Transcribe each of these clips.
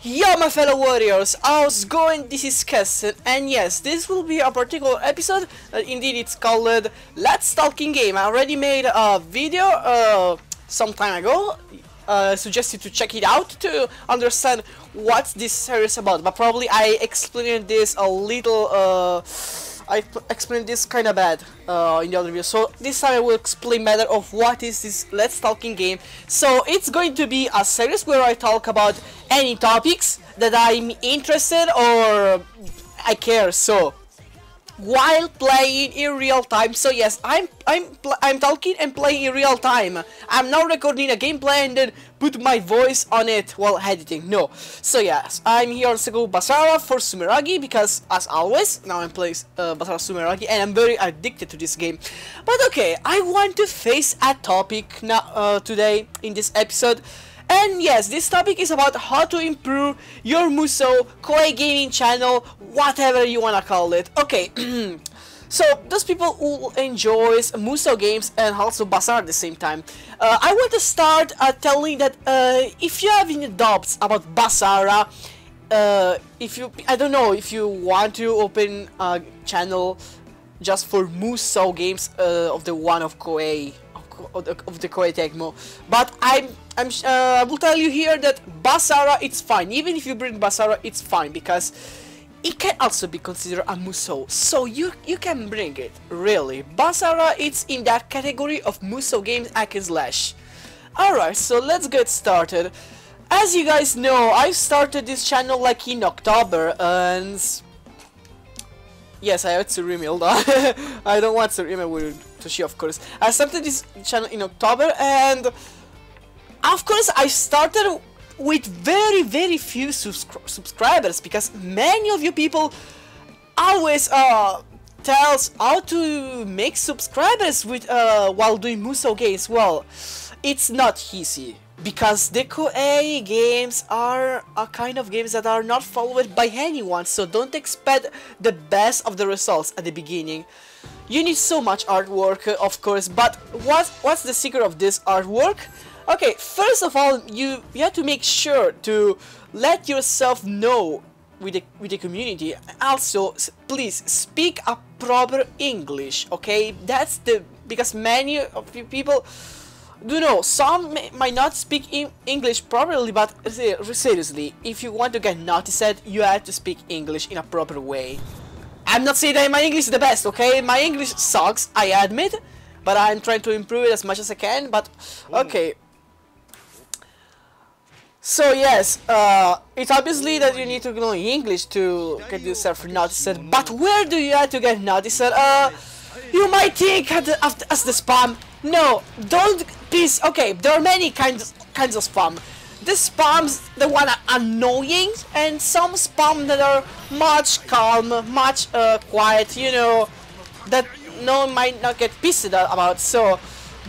Yo my fellow warriors, how's going? This is Kessen and yes, this will be a particular episode, uh, indeed it's called Let's Talk in Game. I already made a video uh, some time ago, uh, suggest you to check it out to understand what this series about, but probably I explained this a little uh, I explained this kind of bad uh, in the other video, so this time I will explain better of what is this Let's Talk in game. So it's going to be a series where I talk about any topics that I'm interested or I care. So while playing in real time. So yes, I'm I'm I'm talking and playing in real time. I'm not recording a gameplay and then put my voice on it while editing. No. So yes, I'm here on Sengoku Basara for Sumeragi because as always, now I'm playing uh, Basara Sumeragi and I'm very addicted to this game. But okay, I want to face a topic now uh, today in this episode. And yes, this topic is about how to improve your Musou Koei Gaming channel, whatever you wanna call it. Okay, so those people who enjoys Musou games and also Basara at the same time, uh, I want to start uh, telling that uh, if you have any doubts about Basara, uh, if you, I don't know, if you want to open a channel just for Muso games uh, of the one of Koei, of the, of the Koei Tecmo, but I'm I'm, uh, I will tell you here that Basara it's fine. Even if you bring Basara, it's fine because it can also be considered a Musou. So you you can bring it. Really, Basara it's in that category of Musou games hack and slash. Alright, so let's get started. As you guys know, I started this channel like in October and Yes, I have Tsuruhime, hold. I don't want Tsuruhime with Toshi, of course. I started this channel in October and of course, I started with very, very few subscribers because many of you people always uh, tells how to make subscribers with uh, while doing Musou games. Well, it's not easy because the Koei games are a kind of games that are not followed by anyone, so don't expect the best of the results at the beginning. You need so much artwork, of course, but what what's the secret of this artwork? Okay, first of all, you, you have to make sure to let yourself know with the, with the community. Also, please speak a proper English, okay? That's the, because many of you people, do know, some may, might not speak English properly, but seriously, if you want to get noticed, you have to speak English in a proper way. I'm not saying that my English is the best, okay? My English sucks, I admit, but I'm trying to improve it as much as I can, but okay. So yes, uh, it's obviously that you need to know English to get yourself noticed, but where do you have to get noticed? Uh, you might think as the spam. No, don't please. Okay, there are many kinds kinds of spam. The spams, the one are annoying, and some spam that are much calm, much uh, quiet. You know, that no one might not get pissed about. So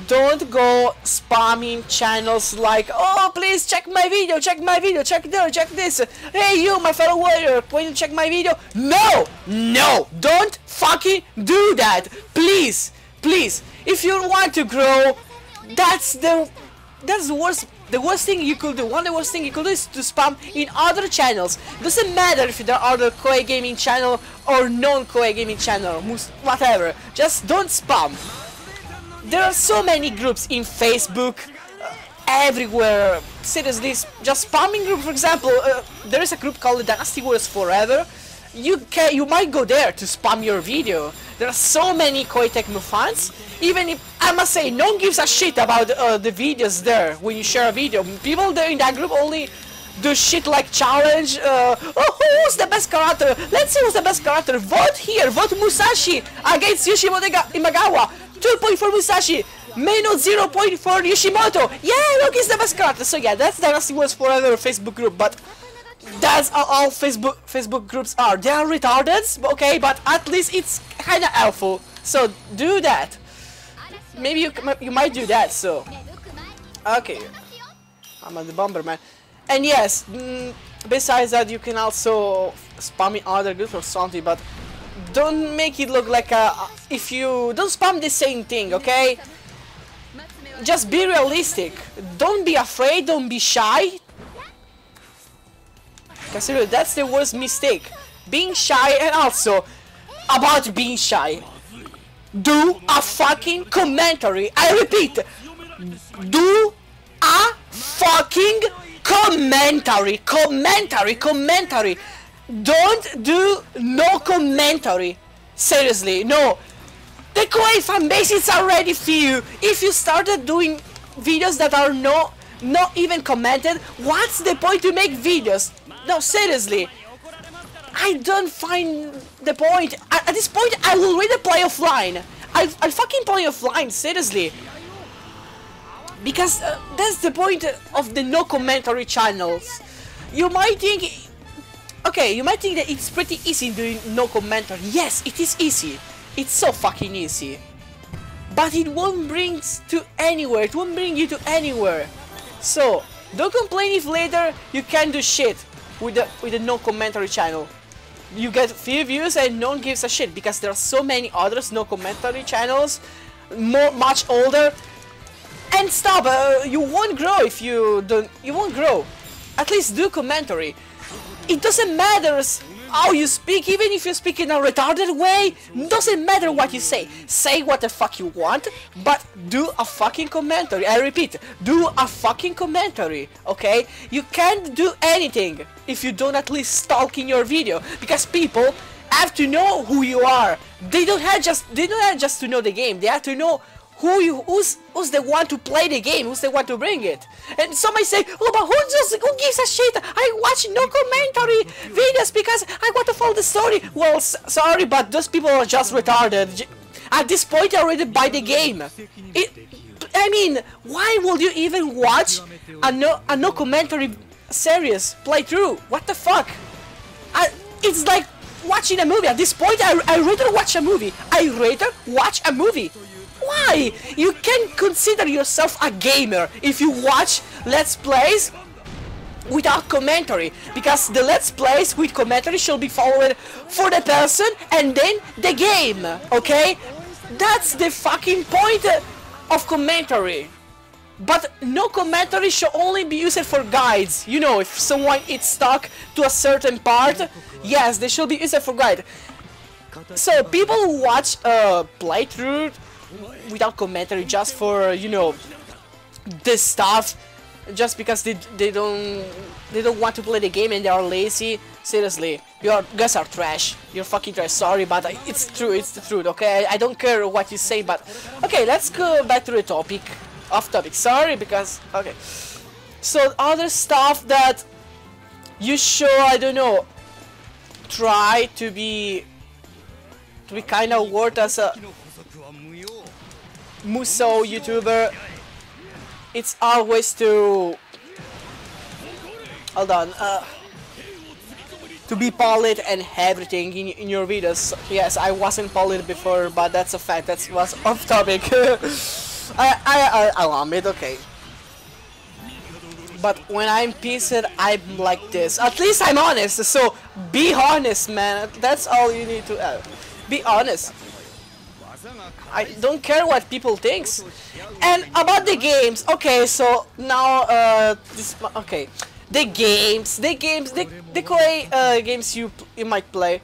don't go spamming channels like, oh, please check my video, check my video, check there, check this. Hey, you, my fellow warrior, can you check my video? No, no, don't fucking do that. Please, please. If you want to grow, that's the, that's the worst the worst thing you could do, one of the worst thing you could do is to spam in other channels. Doesn't matter if there are the Koei Gaming channel or non-Koei Gaming channel, whatever. Just don't spam there are so many groups in Facebook, uh, everywhere. Seriously, just spamming group. For example, uh, there is a group called Dynasty Warriors Forever. You can, you might go there to spam your video. There are so many Koei Tecmo fans. Even if I must say, no one gives a shit about uh, the videos there when you share a video. People there in that group only do shit like challenge. Uh, oh, who's the best character? Let's see who's the best character. Vote here. Vote Musashi against Yoshimoto Imagawa. 2.4 Musashi, minus 0.4 Yoshimoto. Yeah, look, it's the character. So yeah, that's Dynasty Warriors Forever Facebook group, but that's all, all Facebook Facebook groups are. They are retarded, okay, but at least it's kind of helpful. So do that. Maybe you you might do that. So okay, I'm on the Bomberman, and yes. Mm, besides that, you can also spam in other groups or something, but don't make it look like a... If you... Don't spam the same thing, okay? Just be realistic. Don't be afraid, don't be shy. Consider that's the worst mistake. Being shy and also about being shy. Do a fucking commentary. I repeat. Do a fucking commentary. Commentary. Commentary. Don't do no commentary. Seriously, no. The Koei fan base is already few. If you started doing videos that are no not even commented, what's the point to make videos? No, seriously. I don't find the point. At, this point, I will really play offline. I'll, I'll fucking play offline, seriously. Because uh, that's the point of the no commentary channels. You might think... Okay, you might think that it's pretty easy doing no commentary. Yes, it is easy. It's so fucking easy. But it won't bring to anywhere. It won't bring you to anywhere. So, don't complain if later you can't do shit with the with the no commentary channel. You get few views and no one gives a shit because there are so many others no commentary channels, more much older. And stop, uh, you won't grow if you don't. You won't grow. At least do commentary. It doesn't matter how you speak, even if you speak in a retarded way, doesn't matter what you say. Say what the fuck you want, but do a fucking commentary. I repeat, do a fucking commentary, okay? You can't do anything if you don't at least stalk in your video, because people have to know who you are. They don't have just they don't have just to know the game. They have to know who you who's who's the one to play the game who's the one to bring it? And some somebody say oh but who just who gives a shit? I watch no commentary videos because i want to follow the story. Well sorry but those people are just retarded. At this point I already buy the game. It i mean why would you even watch a no a no commentary series playthrough? What the fuck? I, it's like watching a movie. At this point I, I rather watch a movie. I rather watch a movie why? You can consider yourself a gamer if you watch Let's Plays without commentary because the Let's Plays with commentary should be followed for the person and then the game, okay? That's the fucking point of commentary. But no commentary should only be used for guides. You know, if someone is stuck to a certain part, yes, they should be used for guide. So people who watch uh, playthrough without commentary just for uh, you know this stuff just because they, they don't they don't want to play the game and they are lazy. Seriously your guys are trash. You're fucking trash. Sorry but it's true it's the truth okay? I, I don't care what you say but okay let's go back to the topic off topic. Sorry because okay. So other stuff that you should I don't know try to be to be kind of worth as a Musou YouTuber, it's always to... Hold on, uh, to be polite and everything in, in your videos. Yes, I wasn't polite before, but that's a fact, that was off topic. I, I, I, I it, okay. But when I'm pissed, I'm like this. At least I'm honest, so be honest, man. That's all you need to uh, Be honest. I don't care what people thinks. And about the games, okay, so now uh, this okay, the games, the games, the the Koei uh, games you you might play.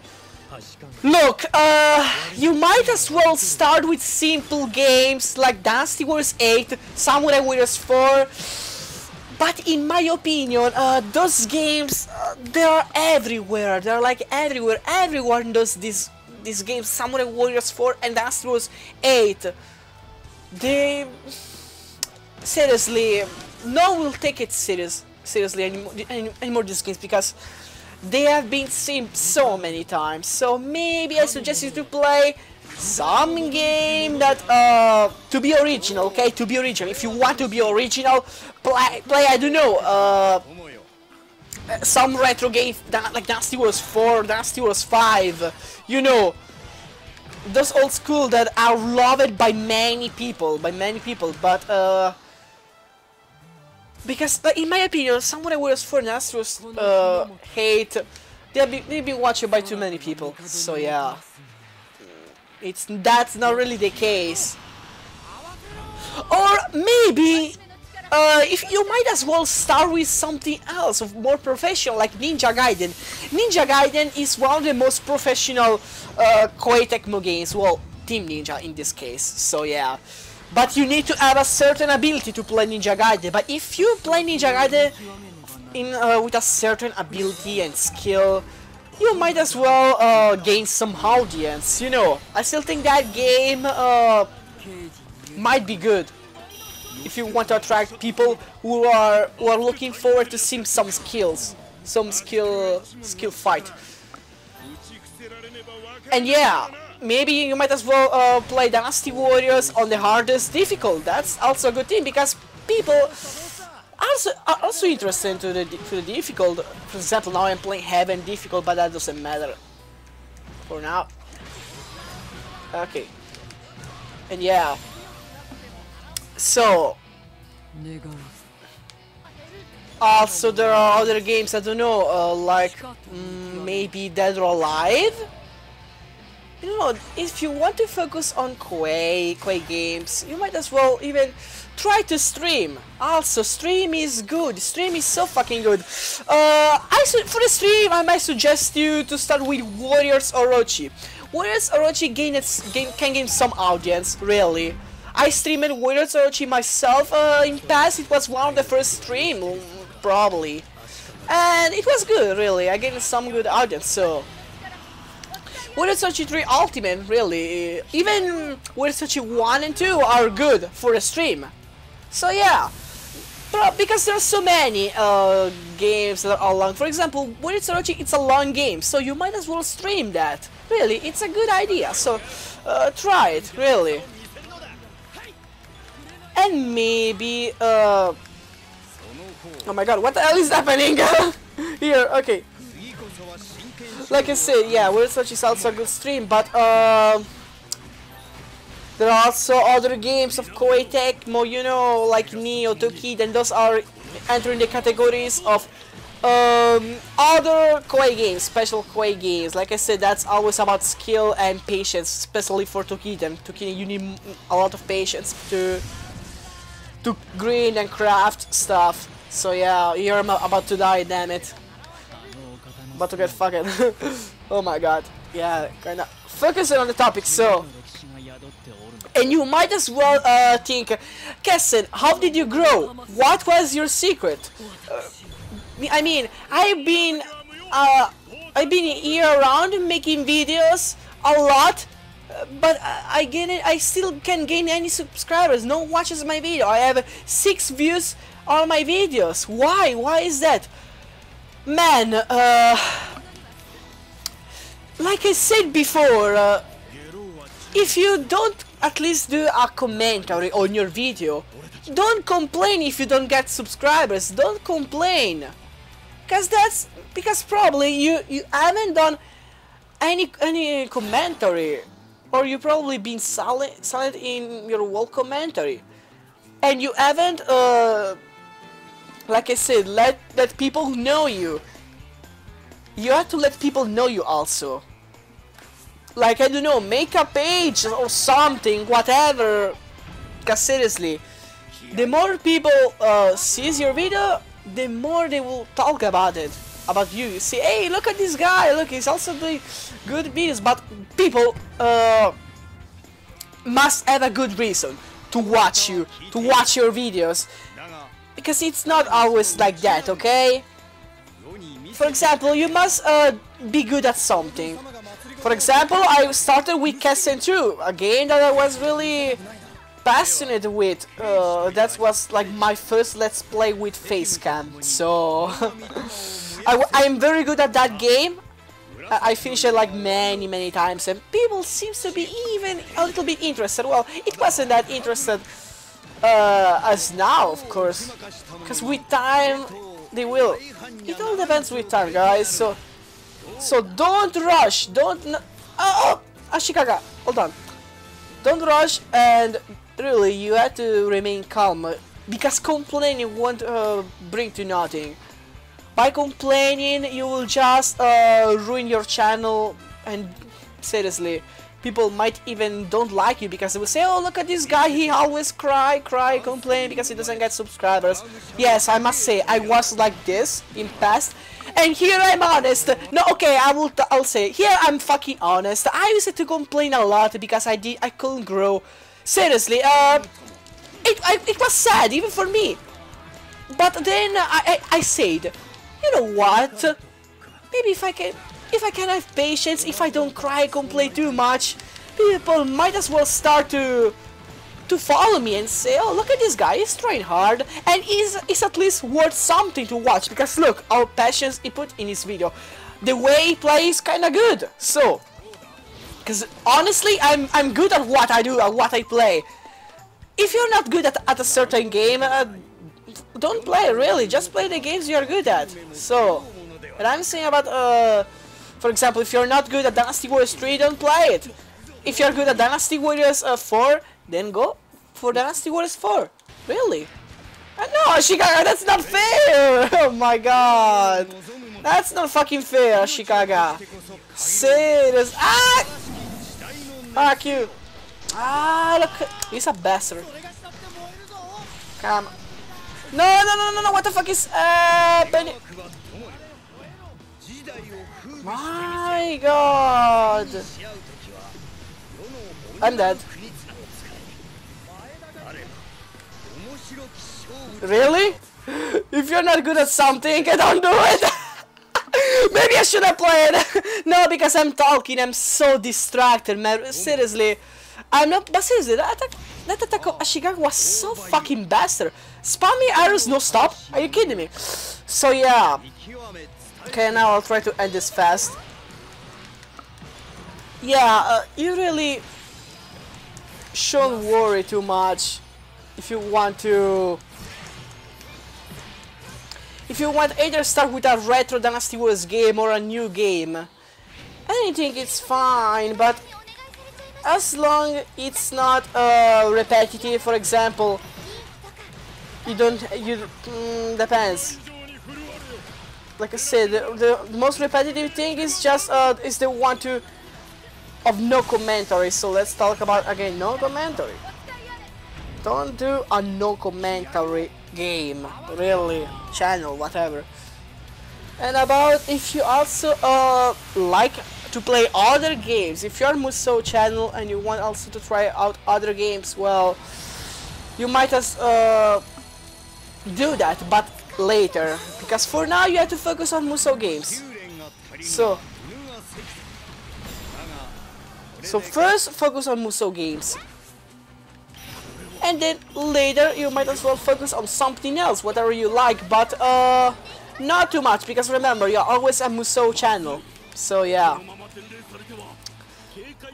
Look, uh, you might as well start with simple games like Dynasty Warriors 8, Samurai Warriors 4. But in my opinion, uh, those games, uh, they are everywhere. They're like everywhere. Everyone does this game, Samurai Warriors 4 and Astros 8. They seriously, no one will take it serious seriously anymore, anymore these games because they have been seen so many times. So maybe I suggest you to play some game that uh to be original, okay? To be original. If you want to be original, play play I don't know, uh some retro game like Dynasty Warriors 4, Dynasty Warriors 5, you know, those old school that are loved by many people, by many people, but uh, because uh, in my opinion, Samurai Warriors 4 Dynasty Warriors uh, hate, they've been, they've been watched by too many people, so yeah, it's that's not really the case. Or maybe uh, if you might as well start with something else, of more professional, like Ninja Gaiden. Ninja Gaiden is one of the most professional uh, Koei Tecmo games. Well, Team Ninja in this case. So yeah. But you need to have a certain ability to play Ninja Gaiden. But if you play Ninja Gaiden in uh, with a certain ability and skill, you might as well uh, gain some audience. You know, I still think that game uh, might be good if you want to attract people who are who are looking forward to seeing some skills, some skill skill fight. And yeah, maybe you might as well uh, play Dynasty Warriors on the hardest difficult. That's also a good thing because people also are also interested into the to the difficult. For example, now I'm playing Heaven difficult, but that doesn't matter for now. Okay, and yeah. So also there are other games I don't know, uh, like mm, maybe Dead or Alive. You know, if you want to focus on Koei, Koei games, you might as well even try to stream. Also, stream is good. Stream is so fucking good. Uh, I for the stream, I might suggest you to start with Warriors Orochi. Warriors Orochi gain, gain, can gain some audience, really. I streamed Warriors Orochi myself uh, in past. It was one of the first stream, probably. And it was good, really. I gained some good audience, so... Warriors Orochi 3 Ultimate, really. Even Warriors Orochi 1 and 2 are good for a stream. So yeah, because there are so many uh, games that are long. For example, when it's Orochi, it's a long game, so you might as well stream that. Really, it's a good idea. So uh, try it, really. And maybe, uh, oh my god, what the hell is happening here? Okay. Like I said, yeah, World Search is also a good stream, but uh, there are also other games of Koei Tecmo, you know, like Nioh, Toukiden, and those are entering the categories of um, other Koei games, special Koei games. Like I said, that's always about skill and patience, especially for Toukiden. Toukiden, you need a lot of patience to to grind and craft stuff. So yeah, you're about to die, damn it. About to get fucking. oh my god. Yeah, kinda. Focusing on the topic, so and you might as well uh, think, Kessen, how did you grow? What was your secret? Uh, I mean, I've been, uh, I've been year around making videos a lot, but I gain it, I still can't gain any subscribers. No watches my video. I have six views on my videos. Why? Why is that? Man, uh, like I said before, uh, if you don't at least do a commentary on your video, don't complain if you don't get subscribers, don't complain. Cause that's because probably you you haven't done any any commentary or you probably been silent silent in your whole commentary. And you haven't uh like I said let let people know you. You have to let people know you also. Like I don't know, make a page or something, whatever. Because seriously, the more people uh, sees your video, the more they will talk about it, about you. You see, hey, look at this guy, look, he's also doing good videos, but people uh, must have a good reason to watch you, to watch your videos, because it's not always like that, okay? For example, you must uh, be good at something. For example, I started with Kessen 2, a game that I was really passionate with. Uh, that was like my first Let's Play with Facecam. So, I, am very good at that game. I, finished it like many, many times, and people seems to be even a little bit interested. Well, it wasn't that interested uh, as now, of course, because with time they will. It all depends with time, guys. So. So don't rush, don't... Oh, Ashikaga, hold on. Don't rush and really you have to remain calm because complaining won't uh, bring to nothing. By complaining you will just uh, ruin your channel and seriously people might even don't like you because they will say, oh look at this guy, he always cry, cry, complain because he doesn't get subscribers. Yes, I must say, I was like this in past. And here I'm honest. No, okay, I will. I'll say here I'm fucking honest. I used to complain a lot because I did. I couldn't grow. Seriously, uh, it I, it was sad even for me. But then I, I I said, you know what? Maybe if I can if I can have patience, if I don't cry, complain too much, people might as well start to to follow me and say, oh, look at this guy, he's trying hard, and he's, he's at least worth something to watch, because look, our passions he put in his video. The way he plays kinda good, so, because honestly, I'm, I'm good at what I do, at what I play. If you're not good at, at a certain game, uh, don't play, really, just play the games you're good at. So, what I'm saying about, uh, for example, if you're not good at Dynasty Warriors 3, don't play it. If you're good at Dynasty Warriors uh, 4, then go for Dynasty Warriors 4. Really? Uh, no, Ashikaga, that's not fair! Oh my god! That's not fucking fair, Ashikaga. Serious. Ah! Fuck you. Ah, look. He's a bastard. Come. No, no, no, no, no. What the fuck is uh, happening? My god. I'm dead. Really? If you're not good at something, I don't do it! Maybe I should have played! no, because I'm talking, I'm so distracted, man. Seriously. I'm not, but seriously, that attack, that attack of Ashikaga was so fucking bastard. Spamming arrows no stop? Are you kidding me? So yeah. Okay, now I'll try to end this fast. Yeah, uh, you really shouldn't worry too much if you want to if you want either start with a retro Dynasty Warriors game or a new game anything is fine but as long it's not uh, repetitive for example you don't you mm, depends. Like I said the, the most repetitive thing is just uh, is the one to of no commentary. So let's talk about again no commentary. Don't do a no commentary game really channel whatever. And about if you also uh, like to play other games. If you're Musou channel and you want also to try out other games well you might as uh, do that but later. Because for now you have to focus on Musou games. So so first focus on Musou games. And then later you might as well focus on something else, whatever you like, but uh, not too much, because remember, you're always a Musou channel, so yeah.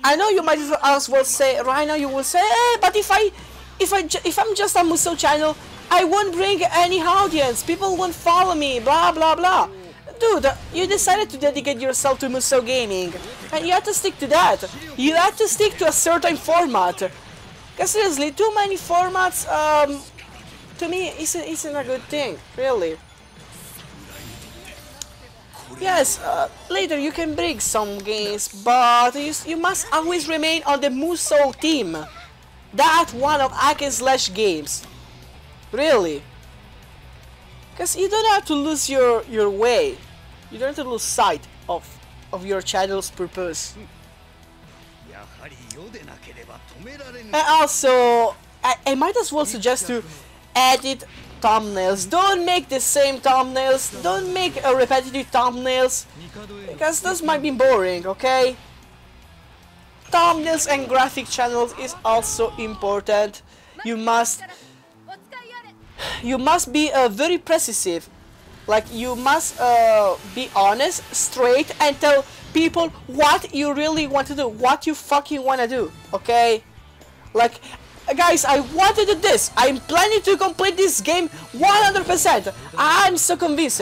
I know you might as well say, right now you will say, hey, but if I, if I, if I'm just a Musou channel, I won't bring any audience, people won't follow me, blah blah blah. Dude, you decided to dedicate yourself to Musou gaming, and you have to stick to that. You have to stick to a certain format. Because seriously, too many formats, um, to me, isn't, isn't a good thing, really. Yes, uh, later you can bring some games, but you, you must always remain on the Musou team. That one of Hack and Slash games. Really. Because you don't have to lose your, your way. You don't have to lose sight of, of your channel's purpose. And also, I, I might as well suggest to edit thumbnails. Don't make the same thumbnails. Don't make a repetitive thumbnails. Because this might be boring, okay? Thumbnails and graphic channels is also important. You must you must be uh, very precise. Like you must uh, be honest, straight, and tell people what you really want to do, what you fucking want to do, okay? Like, guys, I want to do this. I'm planning to complete this game 100%. I'm so convinced.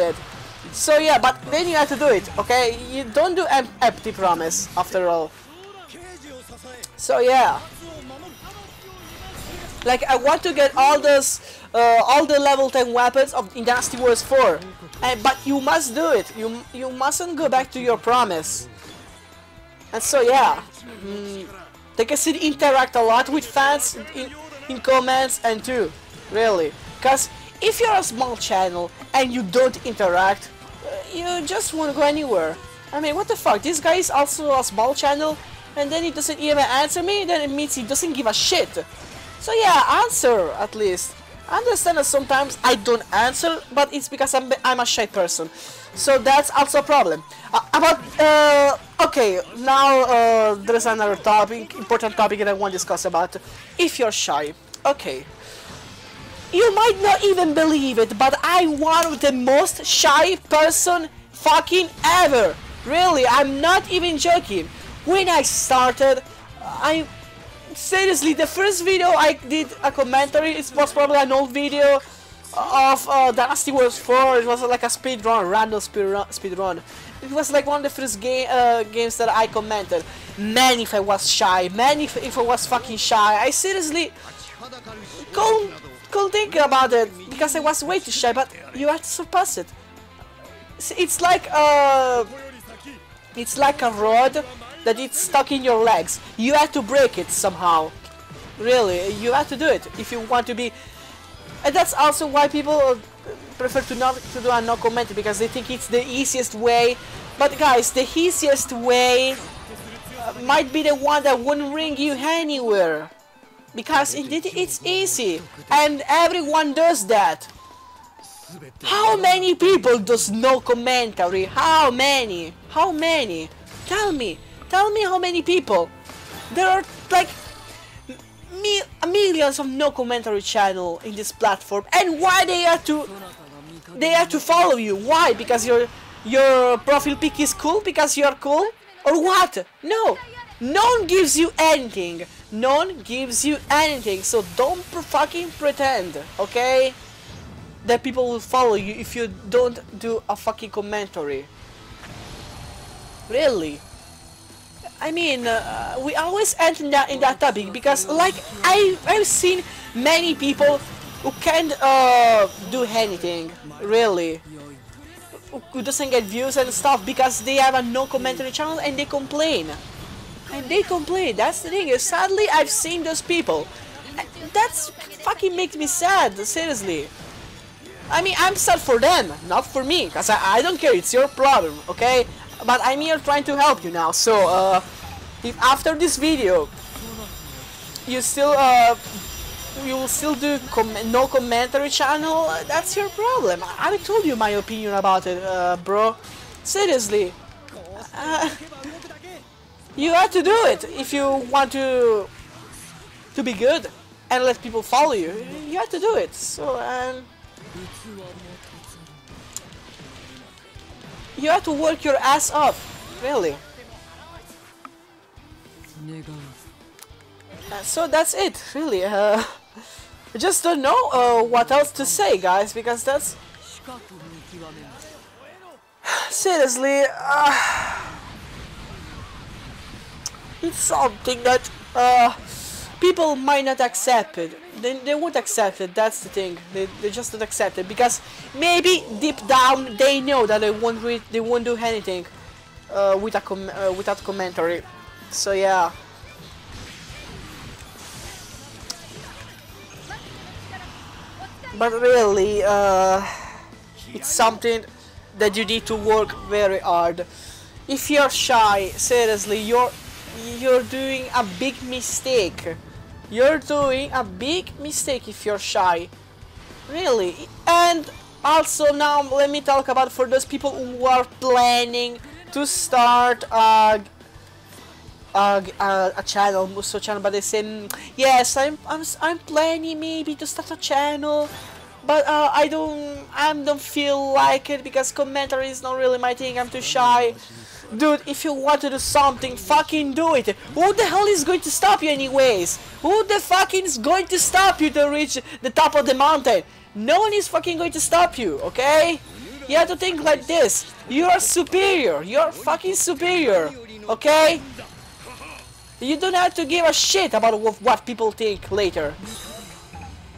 So yeah, but then you have to do it, okay? You don't do an empty promise, after all. So yeah. Like, I want to get all those, uh, all the level 10 weapons of in Dynasty Warriors 4. And, but you must do it. You, you mustn't go back to your promise. And so yeah, mm, they can still interact a lot with fans in, in comments and too, really. Because if you're a small channel and you don't interact, uh, you just won't go anywhere. I mean, what the fuck? This guy is also a small channel and then he doesn't even answer me, then it means he doesn't give a shit. So yeah, answer at least. I understand that sometimes I don't answer, but it's because I'm, I'm a shy person. So that's also a problem. Uh, about, uh, okay, now uh, there's another topic, important topic that I want to discuss about. If you're shy, okay. You might not even believe it, but I'm one of the most shy person fucking ever. Really, I'm not even joking. When I started, I seriously, the first video I did a commentary, it was probably an old video of uh, Dynasty Warriors 4, it was like a speed run, random speed run, speed run. It was like one of the first uh, games that I commented. Man, if I was shy, man, if, if I was fucking shy, I seriously couldn't, couldn't think about it, because I was way too shy, but you have to surpass it. It's like, uh, it's like a rod that it's stuck in your legs. You have to break it somehow. Really, you have to do it if you want to be. And that's also why people prefer to not to do a no comment because they think it's the easiest way. But guys, the easiest way uh, might be the one that wouldn't bring you anywhere. Because indeed it's easy and everyone does that. How many people does no commentary? How many? How many? Tell me. Tell me how many people. There are like mi millions of no commentary channel in this platform, and why they have to they have to follow you? Why? Because your your profile pic is cool? Because you are cool? Or what? No, none gives you anything. None gives you anything. So don't fucking pretend, okay? That people will follow you if you don't do a fucking commentary. Really? I mean, uh, we always end in that in that topic because, like, I I've seen many people who can't uh, do anything really, who doesn't get views and stuff because they have a no commentary channel and they complain, and they complain. That's the thing. Sadly, I've seen those people. That's fucking makes me sad. Seriously. I mean, I'm sad for them, not for me, cause I, I don't care. It's your problem, okay? But I'm here trying to help you now. So, uh, if after this video you still uh, you will still do com no commentary channel, uh, that's your problem. I, I told you my opinion about it, uh, bro. Seriously. Uh, you have to do it if you want to to be good and let people follow you. You have to do it. So, um, you have to work your ass off, really. Uh, so that's it, really. Uh, I just don't know uh, what else to say, guys, because that's... Seriously, uh, it's something that uh, people might not accept it. They, they won't accept it, that's the thing. They, they just don't accept it because maybe deep down they know that they won't they won't do anything uh, with a com uh, without commentary. So yeah. But really, uh, it's something that you need to work very hard. If you're shy, seriously, you're you're doing a big mistake. You're doing a big mistake if you're shy. Really. And also now let me talk about for those people who are planning to start a uh, uh, a channel, Musou channel, but they say, mm, yes, I'm, I'm, I'm planning maybe to start a channel, but uh, I don't, I don't feel like it because commentary is not really my thing, I'm too shy. Dude, if you want to do something, fucking do it. Who the hell is going to stop you anyways? Who the fucking is going to stop you to reach the top of the mountain? No one is fucking going to stop you, okay? You have to think like this. You are superior. You are fucking superior, okay? You don't have to give a shit about what people think later.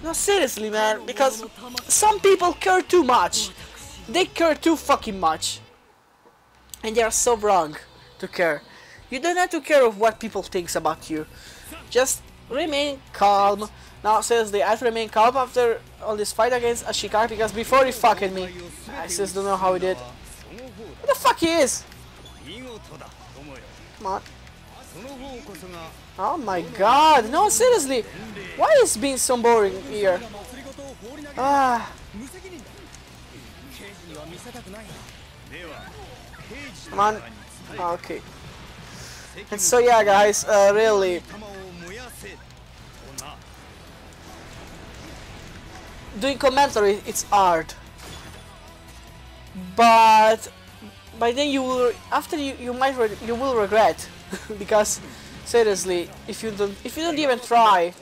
No, seriously, man, because some people care too much. They care too fucking much. And they are so wrong to care. You don't have to care of what people thinks about you. Just remain calm. Now seriously, I have to remain calm after all this fight against Ashikaga because before he fucking me. I just don't know how he did. What the fuck he is? Come on. Oh my god, no seriously. Why is being so boring here? Ah. Come on. Okay. And so yeah guys, uh, really doing commentary it's hard but by then you will after you you might you will regret because seriously if you don't if you don't even try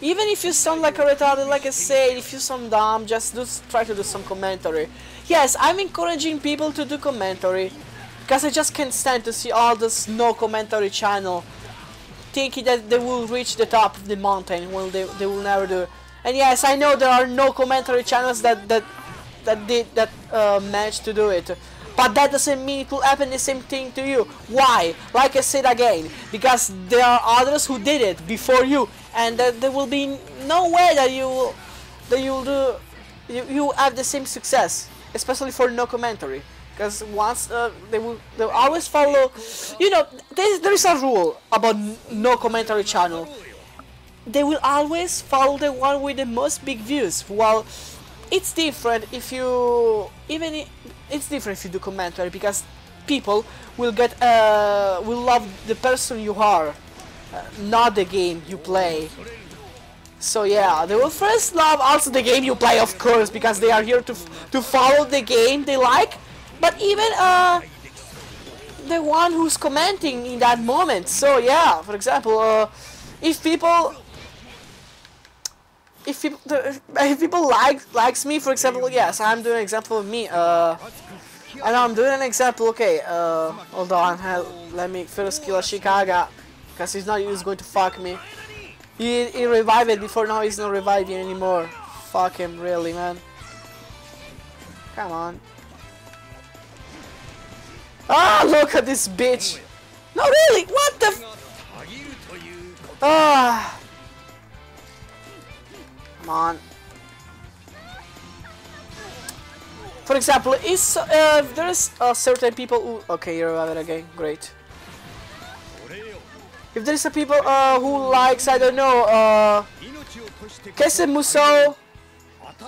even if you sound like a retarded like I say if you sound dumb just do try to do some commentary yes I'm encouraging people to do commentary because I just can't stand to see all this no commentary channel thinking that they will reach the top of the mountain well they, they will never do. And yes I know there are no commentary channels that that that did that uh, managed to do it. But that doesn't mean it will happen the same thing to you. Why? Like I said again because there are others who did it before you and that there will be no way that you will that you'll do you, you have the same success especially for no commentary because once uh, they will they always follow you know there, there is a rule about no commentary channel. They will always follow the one with the most big views. While it's different if you even it's different if you do commentary because people will get uh, will love the person you are uh, not the game you play so yeah they will first love also the game you play of course because they are here to to follow the game they like but even uh, the one who's commenting in that moment so yeah for example uh, if people if people, if people like likes me, for example, yes, I'm doing an example of me. Uh, know I'm doing an example. Okay, uh, hold on. Let me first kill Ashikaga, because he's not. He's going to fuck me. He he revived it before. Now he's not reviving anymore. Fuck him, really, man. Come on. Ah, look at this bitch. No, really. What the? Ah. Come on. For example, is uh, there's uh, certain people who okay, you're it again. Great. If there's a people uh, who likes I don't know uh, Kessen Musou,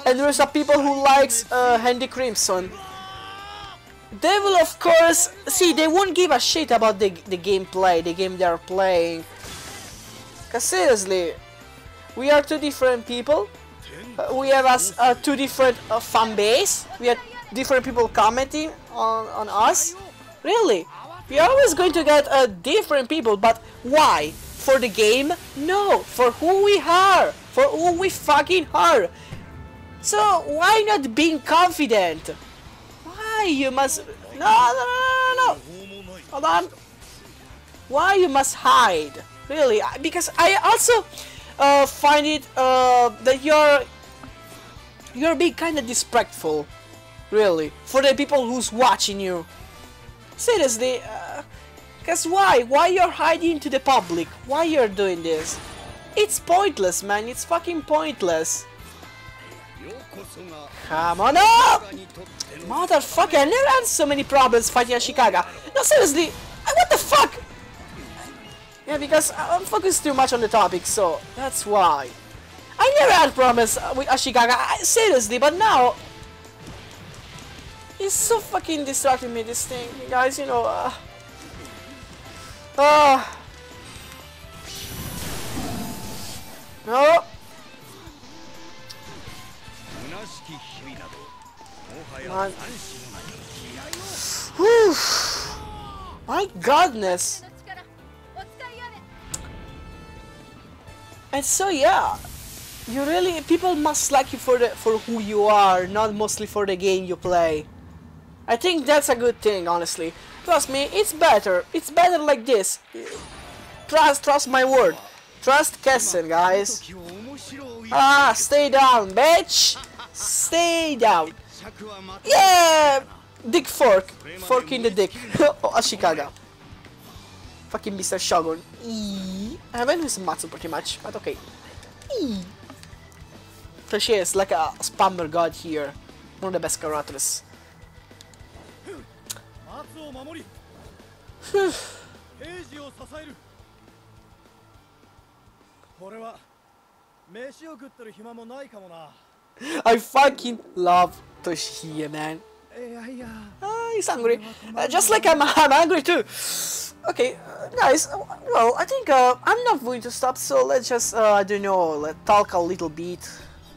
and there's a people who likes uh, Handy Crimson, they will of course see they won't give a shit about the the gameplay, the game they're playing. Cause seriously, we are two different people. Uh, we have us uh, two different uh, fan base. We have different people commenting on, on us. Really? We are always going to get uh, different people, but why? For the game? No, for who we are, for who we fucking are. So why not being confident? Why you must? No, no, no, no, no. Hold on. Why you must hide? Really? Because I also uh, find it uh, that you're you're being kind of disrespectful, really, for the people who's watching you. Seriously, uh, why? Why you're hiding to the public? Why you're doing this? It's pointless, man. It's fucking pointless. Come on up! Motherfucker, I never had so many problems fighting Ashikaga. No, seriously, what the fuck? Yeah, because I'm focused too much on the topic, so that's why. I never had problems with Ashikaga, seriously, but now... It's so fucking distracting me, this thing. Guys, you know... Uh, uh, no! Man. My godness! And so yeah, you really people must like you for the for who you are, not mostly for the game you play. I think that's a good thing, honestly. Trust me, it's better. It's better like this. Trust, trust my word. Trust Kessen, guys. Ah, stay down, bitch. Stay down. Yeah, dick fork, fork in the dick. oh, Ashikaga. Fucking Mr. Shogun. E I haven't used Matsu pretty much, but okay. E so she is like a spammer god here. One of the best characters. I fucking love Toshiie, man. Uh, he's hungry. Uh, just like I'm, I'm angry too. Okay, uh, guys, well, I think uh, I'm not going to stop, so let's just, uh, I don't know, let's talk a little bit.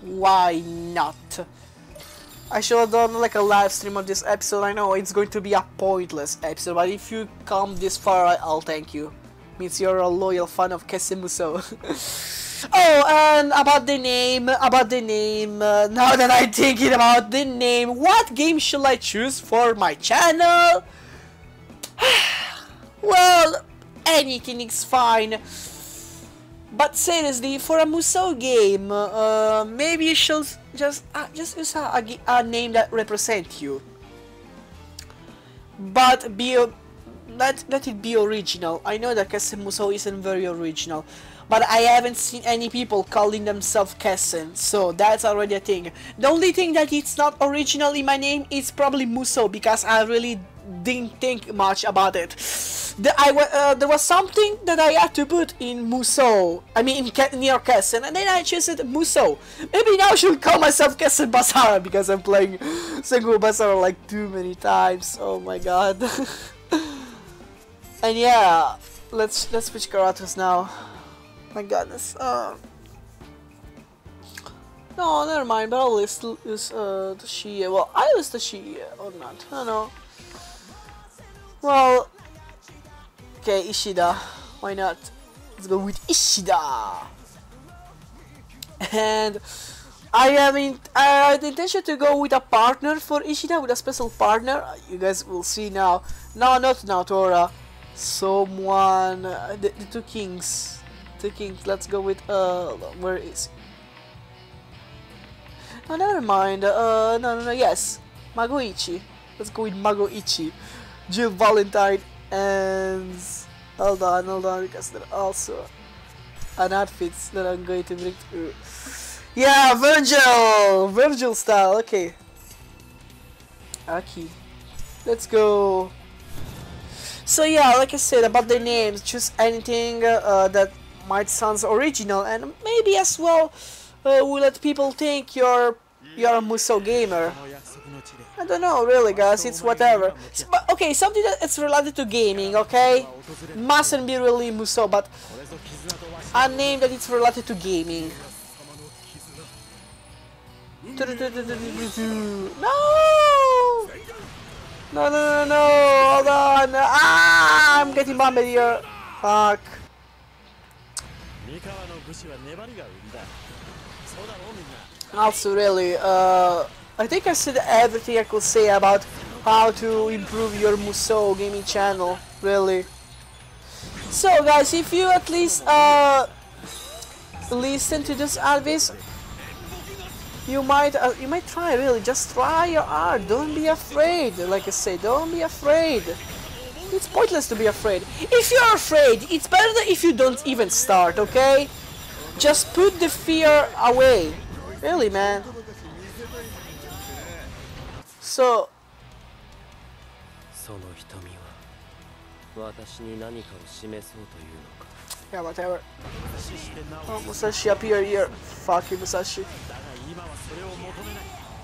Why not? I should have done like a live stream of this episode. I know it's going to be a pointless episode, but if you come this far, I'll thank you. Means you're a loyal fan of Kessen Musou. oh, and about the name, about the name. Uh, now that I'm thinking about the name, what game should I choose for my channel? well, anything is fine. But seriously, for a Musou game, uh, maybe you should just uh, just use a, a, a name that represents you. But be let let it be original. I know that Musou isn't very original, but I haven't seen any people calling themselves Kessen, so that's already a thing. The only thing that it's not originally my name is probably Musou because I really didn't think much about it. The, I, uh, there was something that I had to put in Musou, I mean in Ke- near Kessen, and then I chose it Musou. Maybe now I should call myself Kessen Basara because I'm playing Sengoku Basara like too many times. Oh my god. and yeah, let's let's switch characters now. My goodness. Uh, no, never mind. But I'll use, use uh, the Shie. Well, I list the Shie or not. I don't know. Well, okay, Ishida. Why not? Let's go with Ishida. And I am in. I had the intention to go with a partner for Ishida, with a special partner. You guys will see now. No, not now, Tora. Someone. The, the two kings. Two kings. Let's go with. Uh, where is? Oh, never mind. Uh, no, no, no. Yes, Magoichi. Let's go with Magoichi. Jill Valentine and hold on, hold on, because there are also an outfits that I'm going to bring. Yeah, Vergil, Vergil style. Okay. Okay. Let's go. So yeah, like I said about the names, choose anything uh, that might sounds original and maybe as well uh, will let people think you're you're a Musou gamer. I don't know, really, guys. It's whatever. But okay, something that's related to gaming. Okay, mustn't be really Musou, but a name that it's related to gaming. No! No, no, no, no, hold on. Ah, I'm getting bombed here. Fuck. Also, really, uh, I think I said everything I could say about how to improve your Musou gaming channel, really. So, guys, if you at least uh, listen to this advice, you might uh, you might try really. Just try your art. Don't be afraid. Like I say, don't be afraid. It's pointless to be afraid. If you're afraid, it's better if you don't even start, okay? Just put the fear away. Really, man. So... Yeah, whatever. Oh, Musashi appear here. Fuck you, Musashi.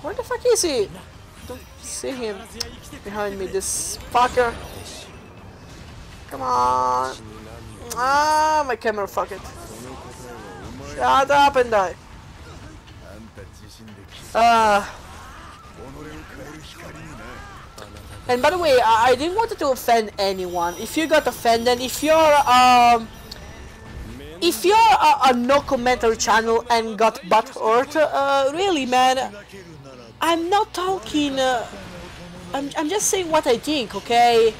Where the fuck is he? Don't see him behind me, this fucker. Come on. Ah, my camera, fuck it. Shut up and die. Ah. And by the way, I, I, didn't want to offend anyone. If you got offended, if you're um, if you're a, a no commentary channel and got butt hurt, uh, really, man, I'm not talking. Uh, I'm I'm just saying what I think, okay?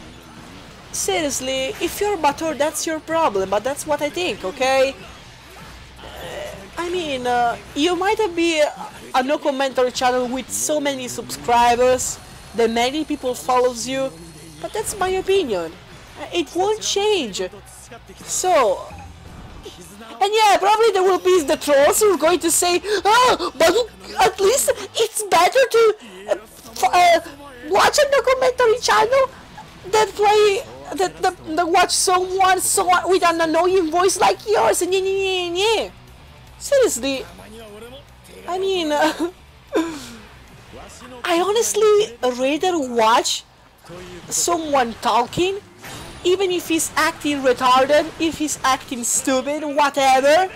seriously, if you're butter, that's your problem, but that's what I think, okay? I mean, uh, you might be uh, a no commentary channel with so many subscribers that many people follows you, but that's my opinion. Uh, it won't change. So, and yeah, probably there will be the trolls who are going to say, oh, but at least it's better to uh, uh, watch a documentary channel than play the, the, the watch someone so with an annoying voice like yours. Nye, Seriously, I mean, uh, I honestly rather watch someone talking, even if he's acting retarded, if he's acting stupid, whatever.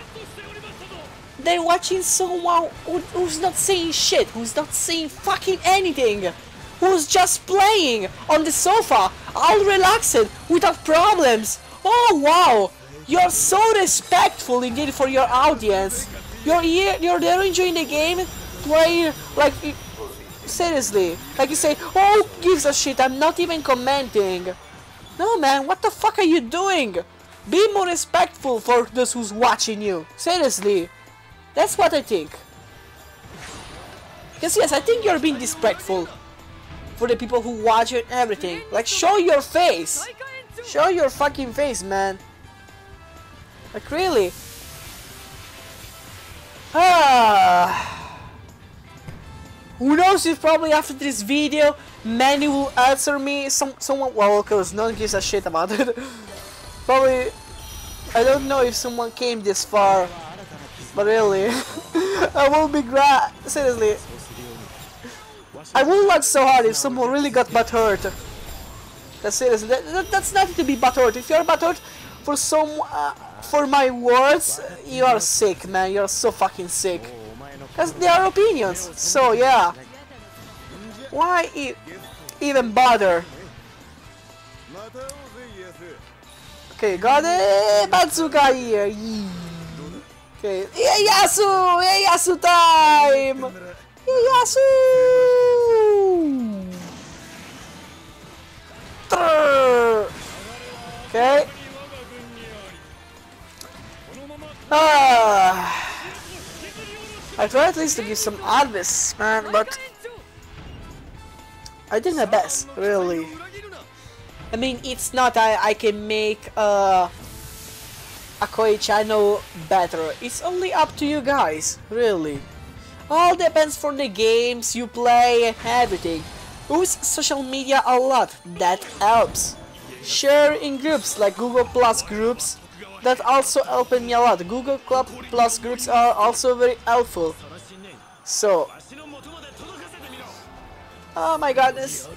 They're watching someone who, who's not saying shit, who's not saying fucking anything who's just playing on the sofa, all relaxed, without problems. Oh wow, you're so respectful indeed for your audience. You're here, you're there enjoying the game, play like seriously. Like you say, oh, gives a shit? I'm not even commenting. No, man, what the fuck are you doing? Be more respectful for those who's watching you. Seriously. That's what I think. Because yes, I think you're being disrespectful for the people who watch and everything. Like, show your face. Show your fucking face, man. Like, really. Ah. Who knows if probably after this video many will answer me some someone well cause no one gives a shit about it. probably I don't know if someone came this far but really I will be glad seriously I would like so hard if someone really got butthurt. That's it. That, that, that's nothing to be butthurt. If you're butthurt for some, uh, for my words, you are sick, man. You are so fucking sick. Cause they are opinions. So yeah. Why e even bother? Okay, got it. Bazooka here. Okay, Ieyasu! Yasu, time! Trrr. Okay. Ah. I try at least to give some advice, man, but I did my best, really. I mean, it's not I, I can make uh, a Koei channel better. It's only up to you guys, really. All depends for the games you play and everything. Use social media a lot, that helps. Share in groups like Google Plus groups, that also helped me a lot. Google Club Plus groups are also very helpful. So, oh my goodness,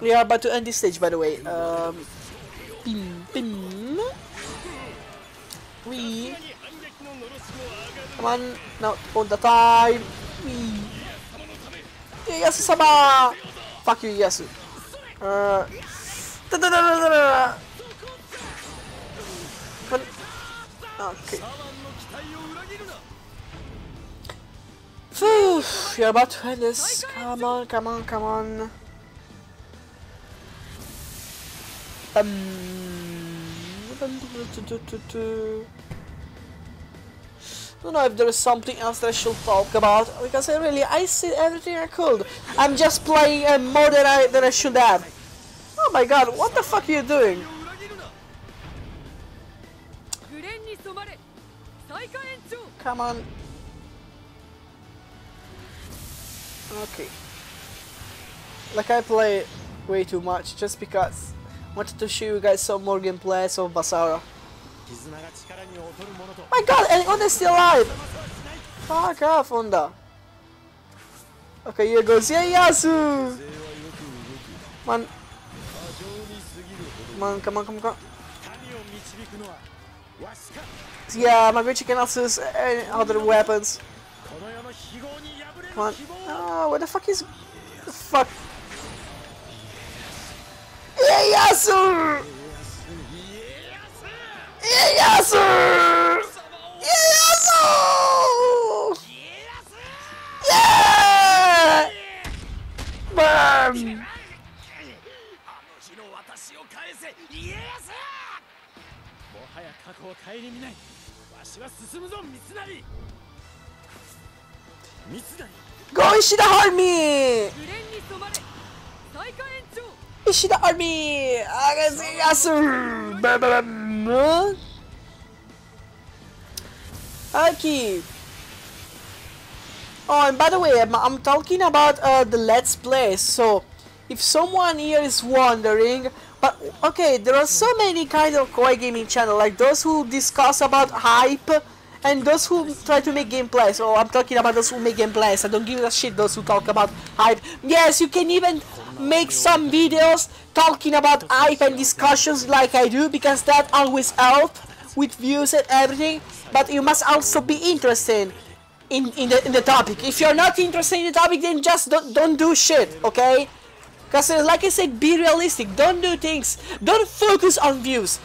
we are about to end this stage by the way. Um, bim bim. We Come on, now on the time. Yes, Sama! Fuck you, yes. Uh, da -da -da ah, Okay. Phew, you're about to end this. Come on, come on, come on. Um, don't know if there is something else that I should talk about because I really I see everything I could. I'm just playing a mode that I that I should have. Oh my god, what the fuck are you doing? Come on. Okay. Like I play way too much just because I wanted to show you guys some more gameplays of Basara. My god, Anyone still alive! Fuck off, Fonda! Okay, here goes Yeah, Man. Man, come on, come on, come on. Yeah, Magoichi can also use any other weapons. Come on. Oh, where the fuck is... The fuck? Ieyasu! 家康！家イエーバーン！ー石田アルミー石田アルミーアガバババン Agayasu! Okay. Oh, and by the way, I'm, I'm talking about uh, the Let's Play, so if someone here is wondering, but okay, there are so many kind of Koei gaming channel, like those who discuss about hype, and those who try to make gameplays. So I'm talking about those who make gameplays. I don't give a shit those who talk about hype. Yes, you can even make some videos talking about hype and discussions like I do, because that always help with views and everything. But you must also be interested in, in the in the topic. If you're not interested in the topic, then just don't don't do shit, okay? Because uh, like I said, be realistic. Don't do things. Don't focus on views.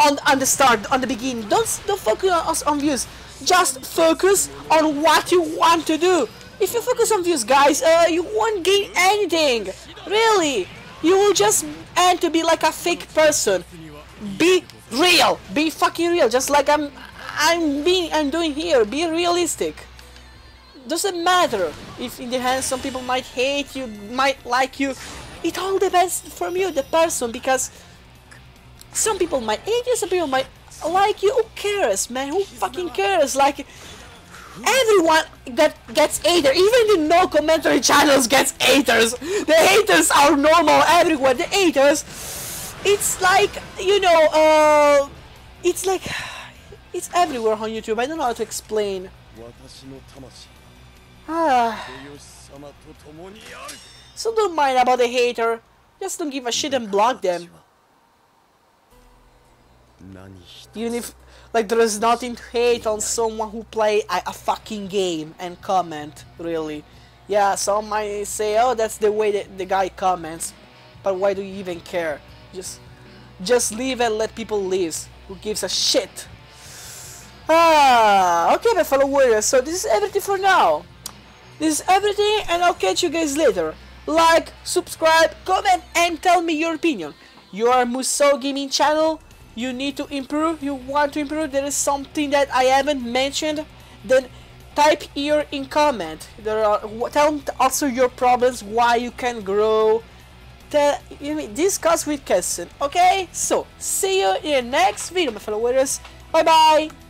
On on the start, on the beginning. Don't don't focus on, on views. Just focus on what you want to do. If you focus on views, guys, uh, you won't gain anything. Really, you will just end to be like a fake person. Be real. Be fucking real. Just like I'm I'm being I'm doing here. Be realistic. Doesn't matter if in the hand some people might hate you, might like you. It all depends from you, the person, because some people might hate you, some people might like you. Who cares, man? Who fucking cares? Like, everyone get, gets haters, Even the no commentary channels gets haters. The haters are normal everywhere. The haters, it's like you know, uh, it's like it's everywhere on YouTube. I don't know how to explain. Ah. So don't mind about the hater. Just don't give a shit and block them. Even if, like, there is nothing to hate on someone who play a, a, fucking game and comment, really. Yeah, some might say, oh, that's the way that the guy comments, but why do you even care? Just, just leave and let people live. Who gives a shit? Ah, okay, my fellow warriors, so this is everything for now. This is everything, and I'll catch you guys later. Like, subscribe, comment, and tell me your opinion. You are Musou Gaming Channel, you need to improve. You want to improve. There is something that I haven't mentioned. Then type here in comment. There are tell also your problems, why you can grow. Tell, you mean, discuss with Kessen. Okay. So see you in the next video, my fellow warriors. Bye bye.